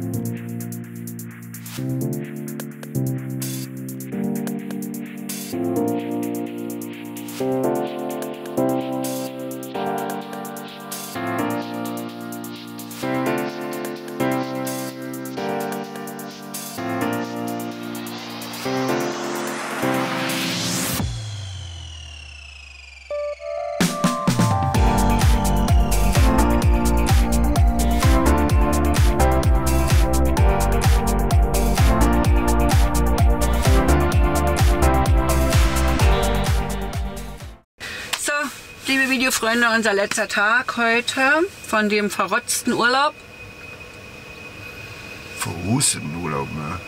So, Videofreunde, unser letzter Tag heute von dem verrotzten Urlaub. Verhusteten Urlaub, ne?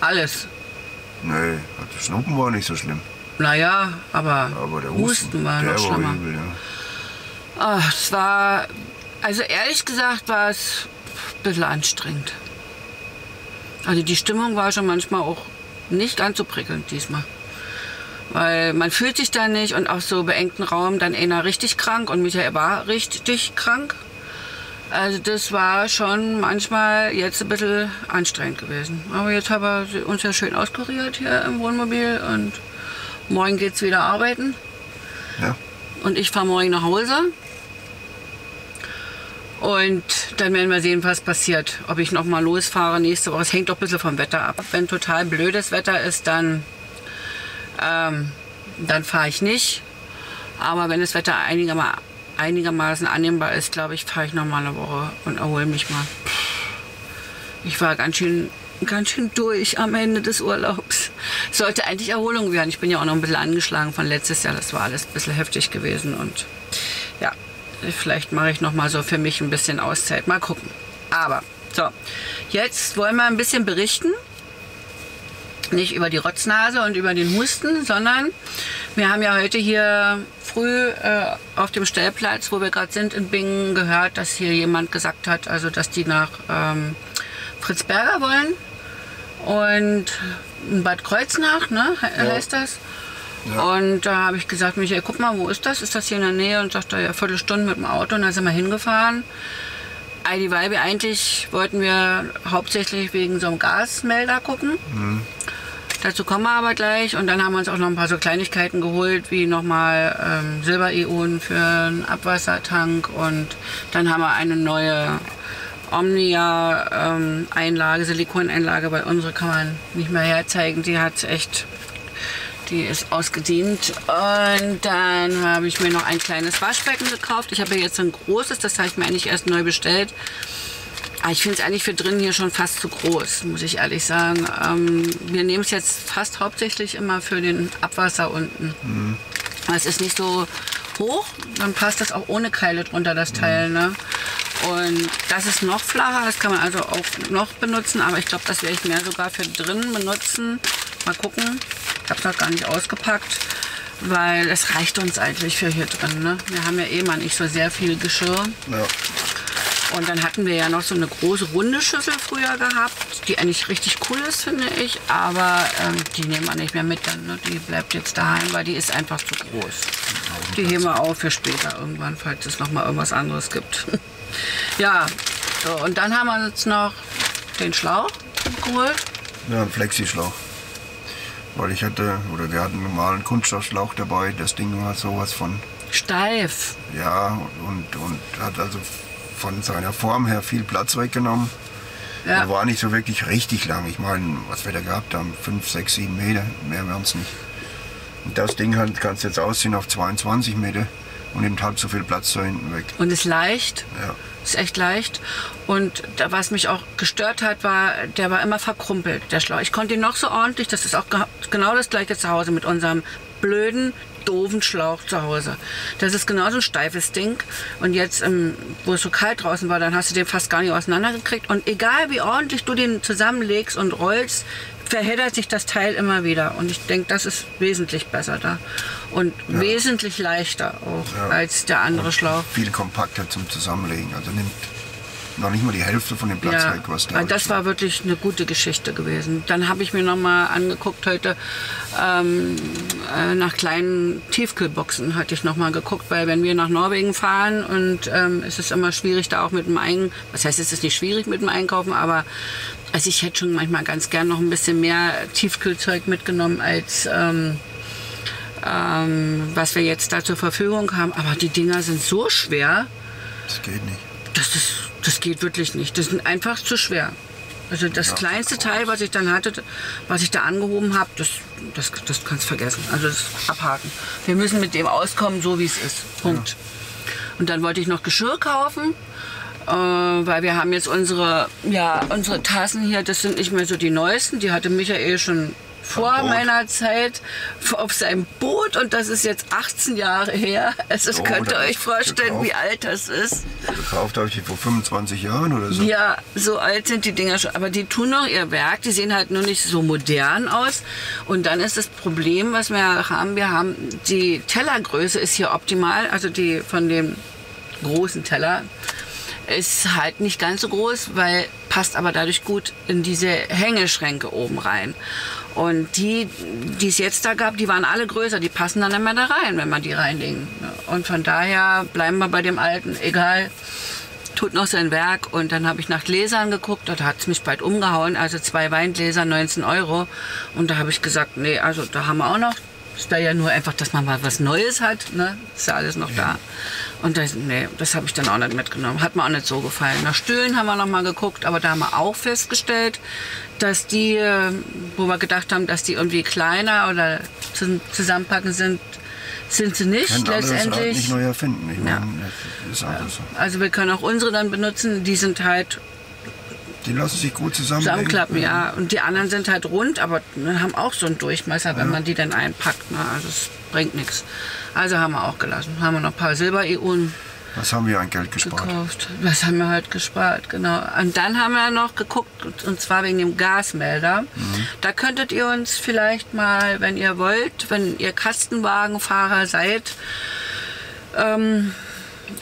Alles. Nee, also Schnuppen war nicht so schlimm. Naja, aber, Aber der Husten, Husten, war der noch war schlimmer. übel, ja. Ach, es war, also ehrlich gesagt war es ein bisschen anstrengend. Also die Stimmung war schon manchmal auch nicht ganz so prickelnd diesmal. Weil man fühlt sich da nicht und auf so beengten Raum dann einer richtig krank und Michael war richtig krank. Also das war schon manchmal jetzt ein bisschen anstrengend gewesen. Aber jetzt haben wir uns ja schön auskuriert hier im Wohnmobil und morgen geht's wieder arbeiten. Ja. Und ich fahre morgen nach Hause. Und dann werden wir sehen, was passiert. Ob ich noch mal losfahre nächste Woche. Es hängt doch ein bisschen vom Wetter ab. Wenn total blödes Wetter ist, dann, ähm, dann fahre ich nicht. Aber wenn das Wetter einigerma einigermaßen annehmbar ist, glaube ich, fahre ich noch mal eine Woche und erhole mich mal. Ich war ganz schön, ganz schön durch am Ende des Urlaubs. Sollte eigentlich Erholung werden. Ich bin ja auch noch ein bisschen angeschlagen von letztes Jahr. Das war alles ein bisschen heftig gewesen und ja, vielleicht mache ich noch mal so für mich ein bisschen Auszeit. Mal gucken. Aber so, jetzt wollen wir ein bisschen berichten. Nicht über die Rotznase und über den Husten, sondern wir haben ja heute hier früh äh, auf dem Stellplatz, wo wir gerade sind in Bingen, gehört, dass hier jemand gesagt hat, also dass die nach ähm, Fritz Berger wollen und in Bad Kreuznach, ne, Ja. heißt das. Ja. Und da habe ich gesagt, Michael, guck mal, wo ist das? Ist das hier in der Nähe? Und sagt er, ja, Viertelstunde mit dem Auto. Und dann sind wir hingefahren. Ei, wir eigentlich wollten wir hauptsächlich wegen so einem Gasmelder gucken. Dazu kommen wir aber gleich. Und dann haben wir uns auch noch ein paar so Kleinigkeiten geholt, wie nochmal ähm, Silberionen für einen Abwassertank. Und dann haben wir eine neue Omnia-Einlage, Silikoneinlage, weil unsere kann man nicht mehr herzeigen. Die hat echt, die ist ausgedient. Und dann habe ich mir noch ein kleines Waschbecken gekauft. Ich habe jetzt ein großes, das habe ich mir eigentlich erst neu bestellt. Aber ich finde es eigentlich für drin hier schon fast zu groß, muss ich ehrlich sagen. Ähm, wir nehmen es jetzt fast hauptsächlich immer für den Abwasser unten. Es ist nicht so hoch, dann passt das auch ohne Keile drunter, das Teil. Ne? Und das ist noch flacher, das kann man also auch noch benutzen, aber ich glaube, das werde ich mehr sogar für drinnen benutzen. Mal gucken, ich habe es noch gar nicht ausgepackt, weil es reicht uns eigentlich für hier drin. Ne? Wir haben ja eh mal nicht so sehr viel Geschirr. Ja. Und dann hatten wir ja noch so eine große runde Schüssel früher gehabt, die eigentlich richtig cool ist, finde ich. Aber ähm, die nehmen wir nicht mehr mit dann. Ne? Die bleibt jetzt daheim, weil die ist einfach zu groß. Die heben wir auf für später irgendwann, falls es noch mal irgendwas anderes gibt. ja, so, und dann haben wir uns noch den Schlauch geholt. Ja, ein Flexischlauch. Weil ich hatte, oder wir hatten einen normalen Kunststoffschlauch dabei. Das Ding war sowas von, Steif. ja, und, und hat also von seiner Form her viel Platz weggenommen. Ja. Er war nicht so wirklich richtig lang. Ich meine, was wir da gehabt haben, 5, 6, 7 Meter, mehr wären es nicht. Und das Ding halt, kannst du jetzt ausziehen auf 22 Meter und nimmt halb so viel Platz da hinten weg. Und ist leicht. Ja. Ist echt leicht. Und da, was mich auch gestört hat, war, der war immer verkrumpelt, der Schlauch. Ich konnte ihn noch so ordentlich, das ist auch ge genau das gleiche zu Hause mit unserem blöden, doofen Schlauch zu Hause. Das ist genauso ein steifes Ding. Und jetzt, ähm, wo es so kalt draußen war, dann hast du den fast gar nicht auseinandergekriegt. Und egal wie ordentlich du den zusammenlegst und rollst, verheddert sich das Teil immer wieder. Und ich denke, das ist wesentlich besser da. Und wesentlich leichter auch Ja. als der andere Schlauch. Viel kompakter zum Zusammenlegen. Also nimmt noch nicht mal die Hälfte von dem Platz Ja, weg, was da das war wirklich eine gute Geschichte gewesen. Dann habe ich mir noch mal angeguckt heute ähm, äh, nach kleinen Tiefkühlboxen hatte ich noch mal geguckt, weil wenn wir nach Norwegen fahren und ähm, es ist immer schwierig da auch mit dem Einkaufen, was heißt es ist nicht schwierig mit dem Einkaufen, aber also ich hätte schon manchmal ganz gern noch ein bisschen mehr Tiefkühlzeug mitgenommen als ähm, ähm, was wir jetzt da zur Verfügung haben. Aber die Dinger sind so schwer. Das geht nicht. Das, ist, das geht wirklich nicht. Das sind einfach zu schwer. Also das kleinste Teil, was ich dann hatte, was ich da angehoben habe, das, das, das kannst du vergessen. Also das abhaken. Wir müssen mit dem auskommen, so wie es ist. Punkt. Und dann wollte ich noch Geschirr kaufen, äh, weil wir haben jetzt unsere, ja, unsere Tassen hier, das sind nicht mehr so die neuesten. Die hatte Michael schon vor Boot. meiner Zeit auf seinem Boot und das ist jetzt 18 Jahre her. Also Oh, könnt ihr euch vorstellen, gekauft. wie alt das ist. Gekauft habe ich die vor 25 Jahren oder so. Ja, so alt sind die Dinger schon. Aber die tun noch ihr Werk. Die sehen halt nur nicht so modern aus. Und dann ist das Problem, was wir haben, wir haben die Tellergröße ist hier optimal. Also die von dem großen Teller ist halt nicht ganz so groß, weil passt aber dadurch gut in diese Hängeschränke oben rein. Und die, die es jetzt da gab, die waren alle größer, die passen dann mehr da rein, wenn man die reinlegen. Und von daher bleiben wir bei dem alten, egal, tut noch sein Werk. Und dann habe ich nach Gläsern geguckt, da hat es mich bald umgehauen, also zwei Weingläser, 19 Euro. Und da habe ich gesagt, nee, also da haben wir auch noch. Es wäre ja nur einfach, dass man mal was Neues hat, ne? Ist ja alles noch da. Und das, nee, das habe ich dann auch nicht mitgenommen. Hat mir auch nicht so gefallen. Nach Stühlen haben wir noch mal geguckt, aber da haben wir auch festgestellt, dass die, wo wir gedacht haben, dass die irgendwie kleiner oder zum Zusammenpacken sind, sind sie nicht Können letztendlich. nicht neu erfinden. Ich Ja. meine, das ist einfach so. Also wir können auch unsere dann benutzen. Die sind halt Die lassen sich gut zusammenlegen. zusammenklappen, ja. Und die anderen sind halt rund, aber haben auch so einen Durchmesser, wenn man die dann einpackt. Ne? Also es bringt nichts. Also haben wir auch gelassen. Haben wir noch ein paar Silber-EUen Was haben wir an Geld gespart? gekauft. Das haben wir halt gespart, genau. Und dann haben wir noch geguckt, und- und zwar wegen dem Gasmelder. Da könntet ihr uns vielleicht mal, wenn ihr wollt, wenn ihr Kastenwagenfahrer seid, ähm,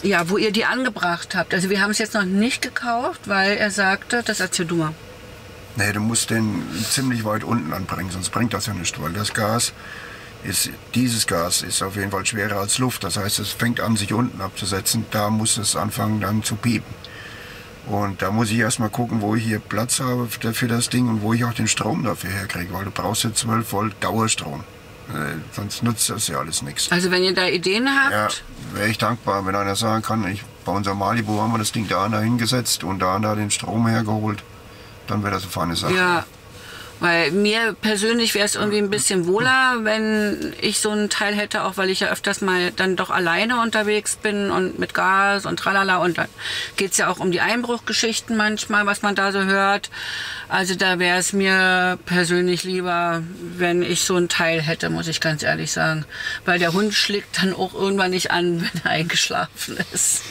ja, wo ihr die angebracht habt. Also wir haben es jetzt noch nicht gekauft, weil er sagte, das erzähl du mal. Nee, du musst den ziemlich weit unten anbringen, sonst bringt das ja nichts, weil das Gas ist, dieses Gas ist auf jeden Fall schwerer als Luft. Das heißt, es fängt an, sich unten abzusetzen. Da muss es anfangen dann zu piepen. Und da muss ich erstmal gucken, wo ich hier Platz habe für für das Ding und wo ich auch den Strom dafür herkriege, weil du brauchst ja 12 Volt Dauerstrom. Sonst nutzt das ja alles nichts. Also wenn ihr da Ideen habt, Ja, wäre ich dankbar, wenn einer sagen kann, ich, bei unserem Malibu haben wir das Ding da und da hingesetzt und da und da den Strom hergeholt. Dann wäre das eine feine Sache. Ja, weil mir persönlich wäre es irgendwie ein bisschen wohler, wenn ich so einen Teil hätte, auch weil ich ja öfters mal dann doch alleine unterwegs bin und mit Gas und tralala. Und dann geht's ja auch um die Einbruchgeschichten manchmal, was man da so hört. Also da wäre es mir persönlich lieber, wenn ich so einen Teil hätte, muss ich ganz ehrlich sagen. Weil der Hund schlägt dann auch irgendwann nicht an, wenn er eingeschlafen ist.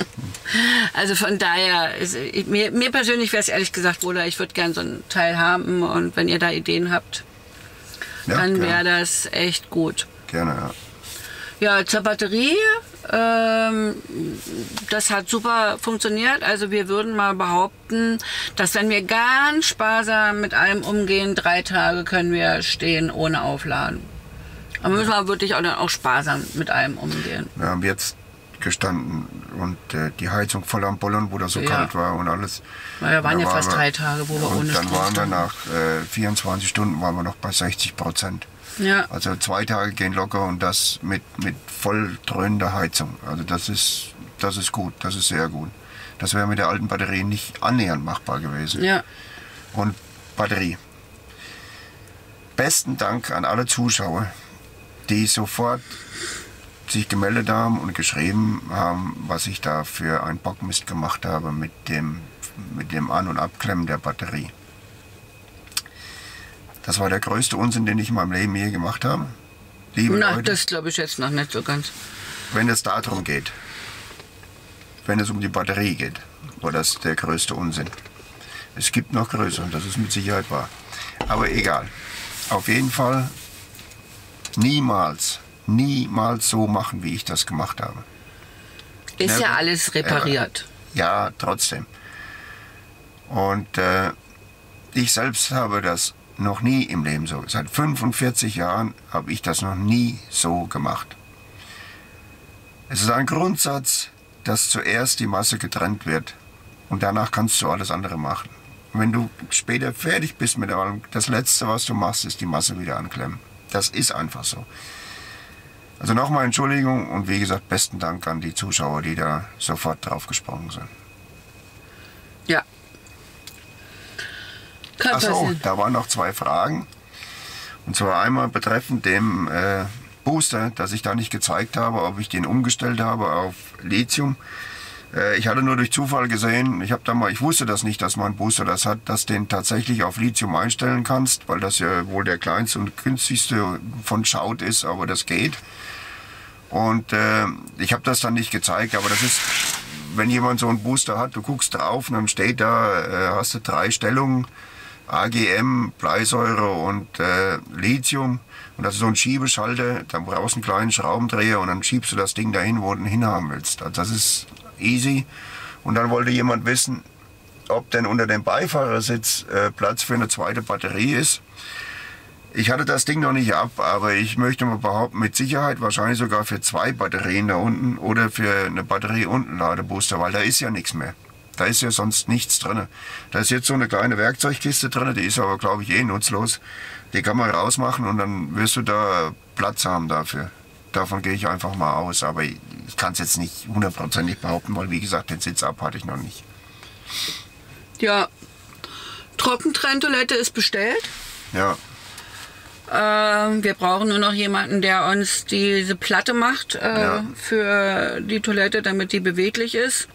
Also von daher, ist, mir, mir persönlich wäre es ehrlich gesagt wohler, ich würde gern so einen Teil haben und wenn ihr da Ideen habt, Ja, dann wäre das echt gut. Gerne, ja. Ja, zur Batterie, ähm, das hat super funktioniert. Also wir würden mal behaupten, dass wenn wir ganz sparsam mit allem umgehen, drei Tage können wir stehen ohne Aufladen. Aber müssen wir wirklich auch, dann auch sparsam mit allem umgehen. Wir haben jetzt gestanden und äh, die Heizung voll am Bollern, wo das so Ja. kalt war und alles. Na, wir waren ja fast wir- drei Tage, wo wir und ohne dann Strom waren wir nach äh, 24 Stunden waren wir noch bei 60 Prozent. Ja. Also zwei Tage gehen locker und das mit, mit voll dröhnender Heizung. Also das ist, das ist gut, das ist sehr gut. Das wäre mit der alten Batterie nicht annähernd machbar gewesen. Ja, Und Batterie. Besten Dank an alle Zuschauer, die sofort sich gemeldet haben und geschrieben haben, was ich da für einen Bockmist gemacht habe mit dem, mit dem An- und Abklemmen der Batterie. Das war der größte Unsinn, den ich in meinem Leben je gemacht habe. Liebe na, Leute, das glaube ich jetzt noch nicht so ganz. wenn es darum geht, wenn es um die Batterie geht, war das der größte Unsinn. Es gibt noch größere, das ist mit Sicherheit wahr. Aber egal. Auf jeden Fall niemals, niemals so machen, wie ich das gemacht habe. Ist ja alles repariert. Ja, trotzdem. Und äh, ich selbst habe das noch nie im Leben so. Seit 45 Jahren habe ich das noch nie so gemacht. Es ist ein Grundsatz, dass zuerst die Masse getrennt wird und danach kannst du alles andere machen. wenn du später fertig bist mit allem, das Letzte, was du machst, ist die Masse wieder anklemmen. Das ist einfach so. Also nochmal Entschuldigung und wie gesagt, besten Dank an die Zuschauer, die da sofort drauf gesprungen sind. Ja. Kann Achso, da waren noch zwei Fragen. Und zwar einmal betreffend dem äh, Booster, das ich da nicht gezeigt habe, ob ich den umgestellt habe auf Lithium. Äh, ich hatte nur durch Zufall gesehen, ich habe da mal, ich wusste das nicht, dass mein Booster das hat, dass den tatsächlich auf Lithium einstellen kannst, weil das ja wohl der kleinste und günstigste von Schaut ist, aber das geht. Und äh, ich habe das dann nicht gezeigt, aber das ist, wenn jemand so einen Booster hat, du guckst drauf und dann steht da, äh, hast du drei Stellungen, AGM, Bleisäure und äh, Lithium. Und das ist so ein Schiebeschalter, da brauchst du einen kleinen Schraubendreher und dann schiebst du das Ding dahin, wo du ihn hinhaben willst. Also das ist easy. Und dann wollte jemand wissen, ob denn unter dem Beifahrersitz äh, Platz für eine zweite Batterie ist. Ich hatte das Ding noch nicht ab, aber ich möchte mal behaupten, mit Sicherheit wahrscheinlich sogar für zwei Batterien da unten oder für eine Batterie unten Ladebooster, weil da ist ja nichts mehr. Da ist ja sonst nichts drin. Da ist jetzt so eine kleine Werkzeugkiste drin, die ist aber, glaube ich, eh nutzlos. Die kann man rausmachen und dann wirst du da Platz haben dafür. Davon gehe ich einfach mal aus, aber ich kann es jetzt nicht hundertprozentig behaupten, weil wie gesagt, den Sitz ab hatte ich noch nicht. Ja. Trockentrenntoilette ist bestellt. Ja, Ähm, wir brauchen nur noch jemanden, der uns diese Platte macht äh, Ja. für die Toilette, damit die beweglich ist.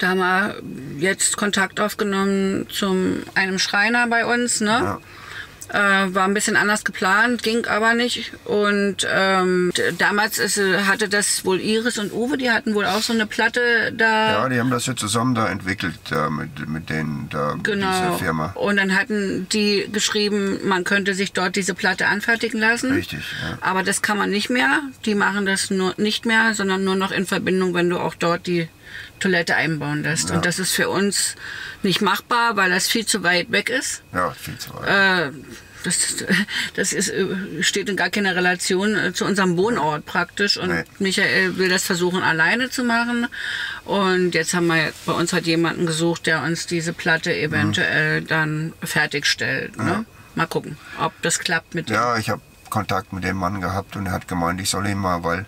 Da haben wir jetzt Kontakt aufgenommen zum einem Schreiner bei uns. Ne? ja. Äh, war ein bisschen anders geplant, ging aber nicht. Und ähm, damals ist, äh, hatte das wohl Iris und Uwe, die hatten wohl auch so eine Platte da. ja, die haben das ja zusammen da entwickelt, da mit, mit denen, da, Genau. dieser Firma. Und dann hatten die geschrieben, man könnte sich dort diese Platte anfertigen lassen. Richtig, ja. Aber das kann man nicht mehr. Die machen das nur nicht mehr, sondern nur noch in Verbindung, wenn du auch dort die Toilette einbauen lässt. Ja. Und das ist für uns nicht machbar, weil das viel zu weit weg ist. Ja, viel zu weit. Äh, das, das ist, äh, steht in gar keiner Relation äh, zu unserem Wohnort praktisch. Und Nee. Michael will das versuchen, alleine zu machen. Und jetzt haben wir bei uns halt jemanden gesucht, der uns diese Platte eventuell dann fertigstellt. Ne? Mal gucken, ob das klappt mit dem. Ja, ich habe Kontakt mit dem Mann gehabt und er hat gemeint, ich soll ihn mal, weil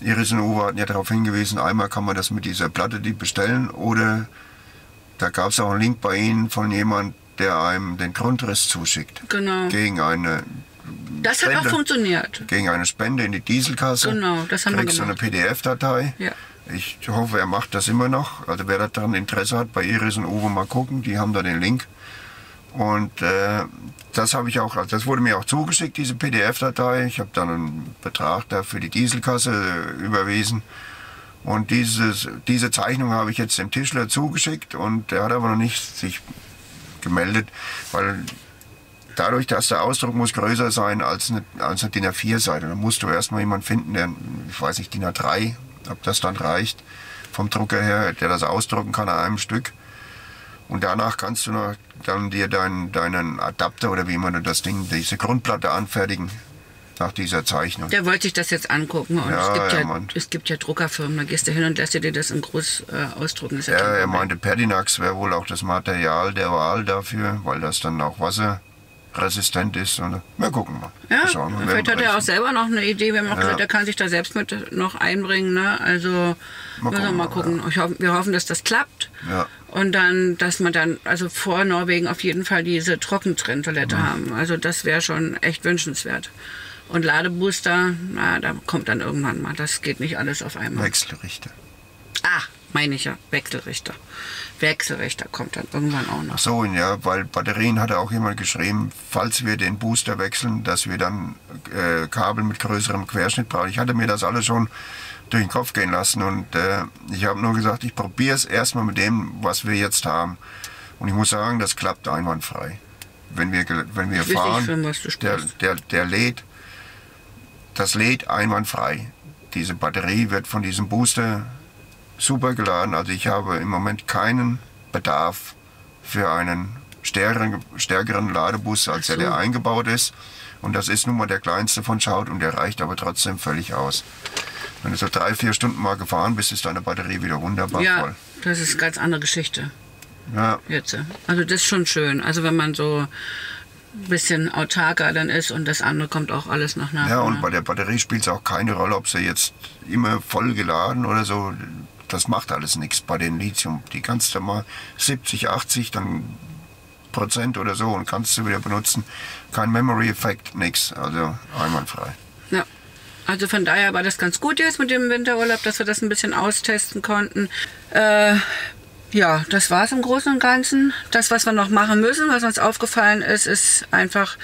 Iris und Uwe hatten ja darauf hingewiesen, einmal kann man das mit dieser Platte die bestellen oder da gab es auch einen Link bei Ihnen von jemand, der einem den Grundriss zuschickt. Genau. Gegen eine, Das hat auch Spende. funktioniert. gegen eine Spende in die Dieselkasse. Genau, das haben wir Kriegst du eine gemacht. PDF-Datei. Ja. Ich hoffe, er macht das immer noch. Also wer daran Interesse hat, bei Iris und Uwe mal gucken, die haben da den Link. Und äh, das habe ich auch, also das wurde mir auch zugeschickt, diese PDF-Datei. Ich habe dann einen Betrag da für die Dieselkasse äh, überwiesen. Und dieses, diese Zeichnung habe ich jetzt dem Tischler zugeschickt und er hat aber noch nicht sich gemeldet, weil dadurch, dass der Ausdruck muss größer sein als eine, als eine DIN A4-Seite. Dann musst du erstmal jemanden finden, der, ich weiß nicht, DIN A3, ob das dann reicht, vom Drucker her, der das ausdrucken kann an einem Stück. Und danach kannst du noch dann dir deinen, deinen Adapter oder wie man das Ding, diese Grundplatte anfertigen, nach dieser Zeichnung. Der wollte sich das jetzt angucken. Und Ja, es, gibt ja, meint- es gibt ja Druckerfirmen, da gehst du hin und lässt dir das in groß äh, ausdrucken. Ja Ja, er Problem. meinte, Perdinax wäre wohl auch das Material der Wahl dafür, weil das dann auch wasserresistent ist. Und wir gucken mal. Ja, schauen, vielleicht hat er auch selber noch eine Idee. Wir haben auch Ja. gesagt, er kann sich da selbst mit noch einbringen. Ne? Also Mal müssen wir mal gucken. Ich hoff, wir hoffen, dass das klappt. Ja. Und dann, dass man dann, also vor Norwegen auf jeden Fall diese Trockentrenntoilette haben. Also das wäre schon echt wünschenswert. Und Ladebooster, na, da kommt dann irgendwann mal. Das geht nicht alles auf einmal. Wechselrichter. Ah, meine ich ja, Wechselrichter. Wechselrichter kommt dann irgendwann auch noch. Ach so, ja, weil Batterien hatte auch jemand geschrieben, falls wir den Booster wechseln, dass wir dann äh, Kabel mit größerem Querschnitt brauchen. Ich hatte mir das alles schon durch den Kopf gehen lassen und äh, ich habe nur gesagt, ich probiere es erstmal mit dem, was wir jetzt haben. Und ich muss sagen, das klappt einwandfrei. Wenn wir, wenn wir Ich fahren, der, der, der lädt, das lädt einwandfrei. Diese Batterie wird von diesem Booster super geladen. Also ich habe im Moment keinen Bedarf für einen stärkeren, stärkeren Ladebus, als der, so. der eingebaut ist. Und das ist nun mal der kleinste von Schaut und der reicht aber trotzdem völlig aus. Wenn du so drei, vier Stunden mal gefahren bist, ist deine Batterie wieder wunderbar Ja, voll. das ist eine ganz andere Geschichte Ja, jetzt. Also das ist schon schön. Also wenn man so bisschen autarker dann ist und das andere kommt auch alles noch nach. ja, und bei der Batterie spielt es auch keine Rolle, ob sie jetzt immer voll geladen oder so. Das macht alles nichts bei den Lithium. Die kannst du mal 70, 80, dann Prozent oder so und kannst du wieder benutzen. Kein Memory-Effekt, nichts. Also einwandfrei. Ja. Also von daher war das ganz gut jetzt mit dem Winterurlaub, dass wir das ein bisschen austesten konnten. Äh, ja, das war es im Großen und Ganzen. Das, was wir noch machen müssen, was uns aufgefallen ist, ist einfach,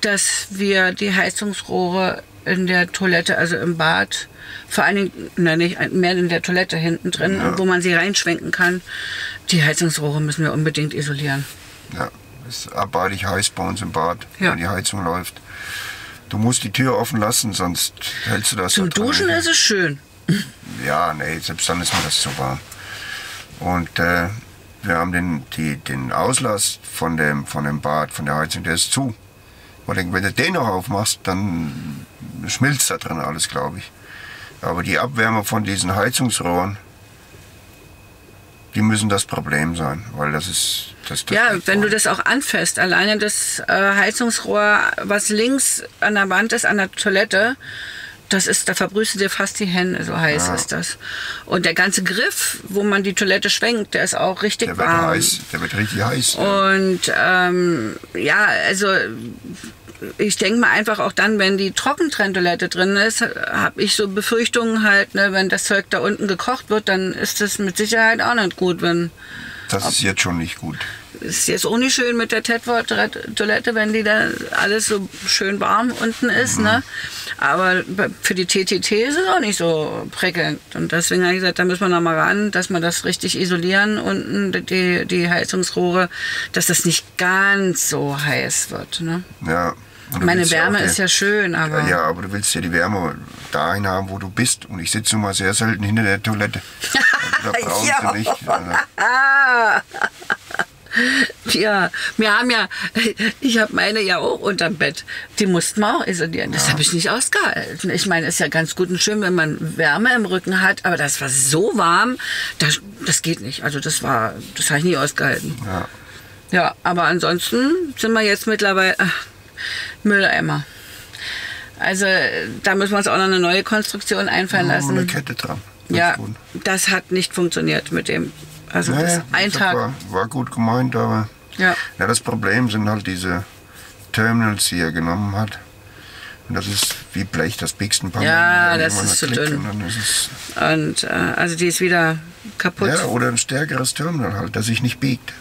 dass wir die Heizungsrohre in der Toilette, also im Bad, vor allen Dingen, nein, nicht, mehr in der Toilette hinten drin, Ja. wo man sie reinschwenken kann, die Heizungsrohre müssen wir unbedingt isolieren. Ja, ist abartig heiß bei uns im Bad, Ja. wenn die Heizung läuft. Du musst die Tür offen lassen, sonst hältst du das Zum da Duschen ist es schön. Ja, nee, selbst dann ist mir das zu warm. Und äh, wir haben den, die, den Auslass von dem, von dem Bad, von der Heizung, der ist zu. Und wenn du den noch aufmachst, dann schmilzt da drin alles, glaube ich. Aber die Abwärme von diesen Heizungsrohren, die müssen das Problem sein, weil das ist... Das, das Ja, wenn du das auch anfasst, alleine das äh, Heizungsrohr, was links an der Wand ist, an der Toilette, das ist, da verbrühst du dir fast die Hände, so heiß Ja. ist das. Und der ganze Griff, wo man die Toilette schwenkt, der ist auch richtig Der wird warm. heiß, der wird richtig heiß. Und ähm, ja, also ich denke mal einfach auch dann, wenn die Trockentrenntoilette drin ist, habe ich so Befürchtungen halt, ne, wenn das Zeug da unten gekocht wird, dann ist das mit Sicherheit auch nicht gut, wenn Das ist jetzt schon nicht gut. Ist jetzt auch nicht schön mit der Tedford-Toilette, wenn die da alles so schön warm unten ist, ne? Aber für die TTT ist es auch nicht so prickelnd. Und deswegen habe ich gesagt, da müssen wir noch mal ran, dass wir das richtig isolieren unten, die, die Heizungsrohre, dass das nicht ganz so heiß wird, ne? Ja. Meine Wärme die- ist ja schön, aber... Ja, aber du willst ja die Wärme dahin haben, wo du bist. Und ich sitze nun mal sehr selten hinter der Toilette. Also da brauchst Ja. du nicht. Also! Ja, wir haben ja, ich habe meine ja auch unterm Bett. Die mussten wir auch isolieren. Das habe ich nicht ausgehalten. Ich meine, ist ja ganz gut und schön, wenn man Wärme im Rücken hat, aber das war so warm, das, das geht nicht. Also das war, das habe ich nie ausgehalten. ja. Ja, aber ansonsten sind wir jetzt mittlerweile ach, Mülleimer. Also da müssen wir uns auch noch eine neue Konstruktion einfallen Nur lassen. eine Kette dran. Das Ja, das hat nicht funktioniert mit dem. Also Naja, das ein Tag. War, war gut gemeint, aber Ja. ja, das Problem sind halt diese Terminals, die er genommen hat. Und das ist wie Blech, das biegst ein paar Ja, Mal, das ist zu dünn. Und ist Und äh, also die ist wieder kaputt. ja, oder ein stärkeres Terminal halt, das sich nicht biegt.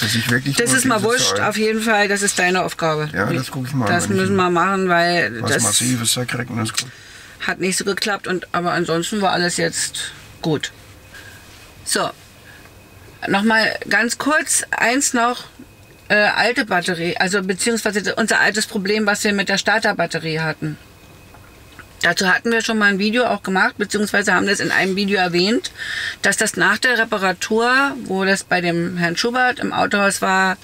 Das das ist mal wurscht, auf jeden Fall. Das ist deine Aufgabe. Ja, das guck ich mal Das müssen wir machen, weil Was das Massives da das ist gut. hat nicht so geklappt. Und, aber ansonsten war alles jetzt gut. So, nochmal ganz kurz eins noch. Äh, alte Batterie, also beziehungsweise unser altes Problem, was wir mit der Starterbatterie hatten. Dazu hatten wir schon mal ein Video auch gemacht, beziehungsweise haben das in einem Video erwähnt, dass das nach der Reparatur, wo das bei dem Herrn Schubert im Autohaus war,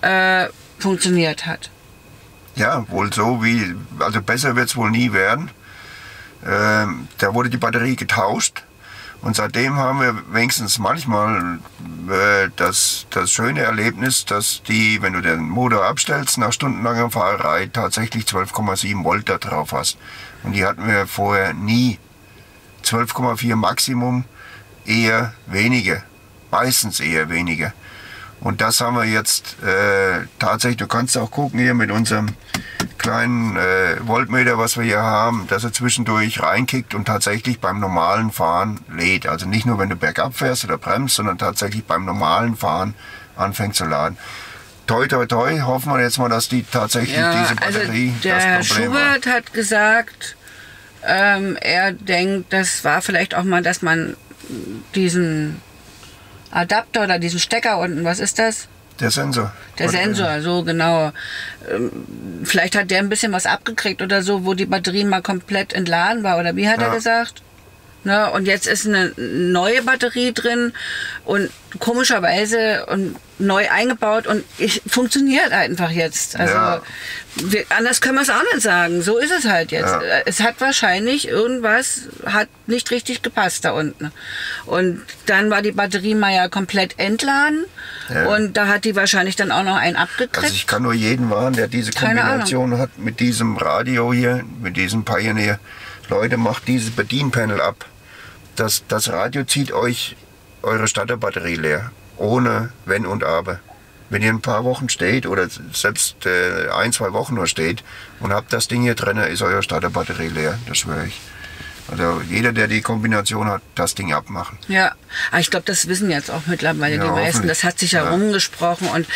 äh, funktioniert hat. Ja, wohl so wie, also besser wird es wohl nie werden. Ähm, da wurde die Batterie getauscht und seitdem haben wir wenigstens manchmal äh, das, das schöne Erlebnis, dass die, wenn du den Motor abstellst, nach stundenlanger Fahrerei tatsächlich 12,7 Volt da drauf hast. Und die hatten wir vorher nie. 12,4 Maximum, eher wenige. Meistens eher wenige. Und das haben wir jetzt äh, tatsächlich, du kannst auch gucken hier mit unserem kleinen äh, Voltmeter, was wir hier haben, dass er zwischendurch reinkickt und tatsächlich beim normalen Fahren lädt. Also nicht nur, wenn du bergab fährst oder bremst, sondern tatsächlich beim normalen Fahren anfängt zu laden. Toi, toi, toi, hoffen wir jetzt mal, dass die tatsächlich diese Batterie also der das Problem. Schubert hat gesagt, ähm, er denkt, das war vielleicht auch mal, dass man diesen Adapter oder diesen Stecker unten, was ist das? Der Sensor. Der Oder- Sensor, so genau. Ähm, vielleicht hat der ein bisschen was abgekriegt oder so, wo die Batterie mal komplett entladen war. Oder wie hat er Ja. gesagt? Ne? Und jetzt ist eine neue Batterie drin und komischerweise und neu eingebaut und ich, funktioniert einfach jetzt. Also Ja. wir, anders können wir es auch nicht sagen. So ist es halt jetzt. Ja. Es hat wahrscheinlich irgendwas hat nicht richtig gepasst da unten. Und dann war die Batterie mal ja komplett entladen Ja. und da hat die wahrscheinlich dann auch noch einen abgekriegt. Also ich kann nur jeden warnen, der diese Kombination hat mit diesem Radio hier, mit diesem Pioneer. Leute, macht dieses Bedienpanel ab. Das, das Radio zieht euch eure Starterbatterie leer. Ohne Wenn und Aber. Wenn ihr ein paar Wochen steht oder selbst äh, ein, zwei Wochen nur steht und habt das Ding hier drin, ist eure Starterbatterie leer. Das schwöre ich. Also jeder, der die Kombination hat, das Ding abmachen. Ja, aber ich glaube, das wissen jetzt auch mittlerweile Ja, die meisten. Das hat sich ja, rumgesprochen und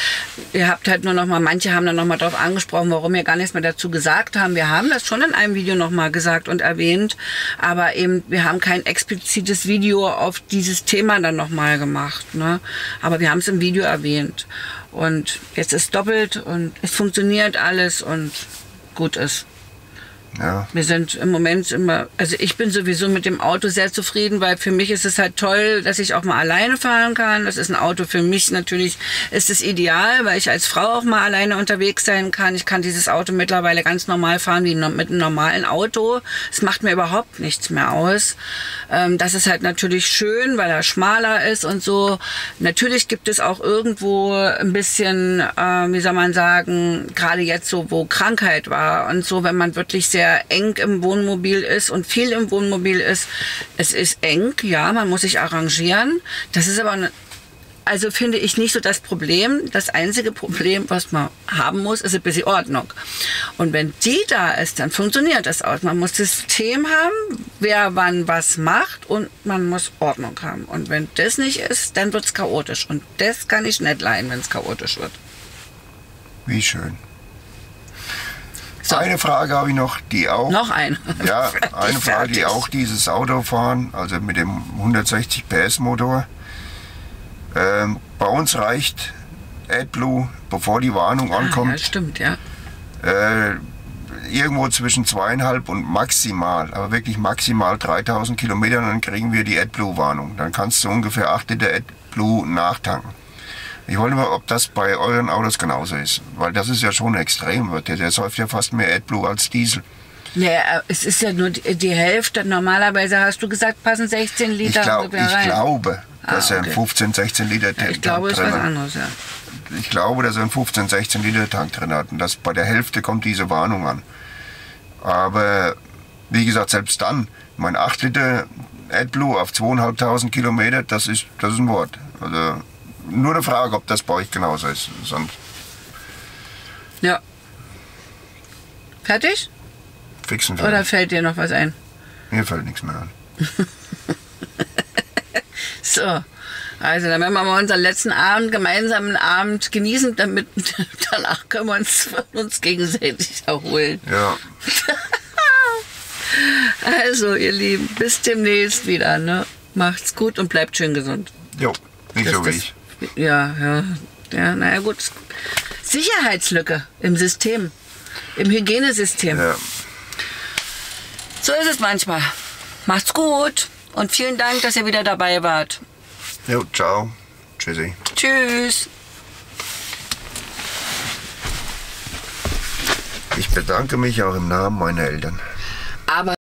ihr habt halt nur noch mal, manche haben dann noch mal darauf angesprochen, warum wir gar nichts mehr dazu gesagt haben. Wir haben das schon in einem Video noch mal gesagt und erwähnt, aber eben wir haben kein explizites Video auf dieses Thema dann noch mal gemacht. Ne? Aber wir haben es im Video erwähnt und jetzt ist doppelt und es funktioniert alles und gut ist. Ja. Wir sind im Moment immer, also ich bin sowieso mit dem Auto sehr zufrieden, weil für mich ist es halt toll, dass ich auch mal alleine fahren kann. Das ist ein Auto für mich natürlich, ist es ideal, weil ich als Frau auch mal alleine unterwegs sein kann. Ich kann dieses Auto mittlerweile ganz normal fahren wie mit einem normalen Auto. Es macht mir überhaupt nichts mehr aus. Ähm, das ist halt natürlich schön, weil er schmaler ist und so. Natürlich gibt es auch irgendwo ein bisschen, äh, wie soll man sagen, gerade jetzt so, wo Krankheit war und so, wenn man wirklich sehr eng im Wohnmobil ist und viel im Wohnmobil ist. Es ist eng, ja, man muss sich arrangieren. Das ist aber eine, also finde ich nicht so das Problem. Das einzige Problem, was man haben muss, ist ein bisschen Ordnung. Und wenn die da ist, dann funktioniert das auch. Man muss System haben, wer wann was macht und man muss Ordnung haben. Und wenn das nicht ist, dann wird es chaotisch. Und das kann ich nicht leiden, wenn es chaotisch wird. Wie schön. So. Eine Frage habe ich noch, die auch. Noch eine. Ja, eine Frage, die auch dieses Auto fahren, also mit dem 160 PS Motor. Ähm, bei uns reicht AdBlue, bevor die Warnung Ah, ja, ankommt, stimmt, ja. äh, irgendwo zwischen zweieinhalb und maximal, aber wirklich maximal 3000 Kilometern, dann kriegen wir die AdBlue-Warnung. Dann kannst du ungefähr 8 Liter AdBlue nachtanken. Ich wollte mal, ob das bei euren Autos genauso ist, weil das ist ja schon extrem. Der, der säuft ja fast mehr AdBlue als Diesel. Naja, es ist ja nur die, Hälfte. Normalerweise hast du gesagt, passen 16 Ich, Liter glaub, ungefähr ich glaube, dass Ah, er okay. einen 15, 16 Liter Ja, Tank ich glaube, es ist drin was hat. anderes, ja. Ich glaube, dass er einen 15, 16 Liter Tank drin hat und dass bei der Hälfte kommt diese Warnung an. Aber wie gesagt, selbst dann, mein 8 Liter AdBlue auf 2.500 Kilometer, das ist, das ist ein Wort. Also nur eine Frage, ob das bei euch genauso ist. Sonst Ja. Fertig? fixen wir. Oder fällt dir noch was ein? Mir fällt nichts mehr an. So. Also, dann werden wir mal unseren letzten Abend, gemeinsamen Abend genießen, damit danach können wir uns von uns gegenseitig erholen. Ja, Also, ihr Lieben, bis demnächst wieder, ne? Macht's gut und bleibt schön gesund. jo, nicht Das- so wie ich. Ja, ja. Ja, naja, gut. Sicherheitslücke im System, im Hygienesystem. Ja. So ist es manchmal. Macht's gut und vielen Dank, dass ihr wieder dabei wart. Jo, ciao. Tschüssi. Tschüss. Ich bedanke mich auch im Namen meiner Eltern. Aber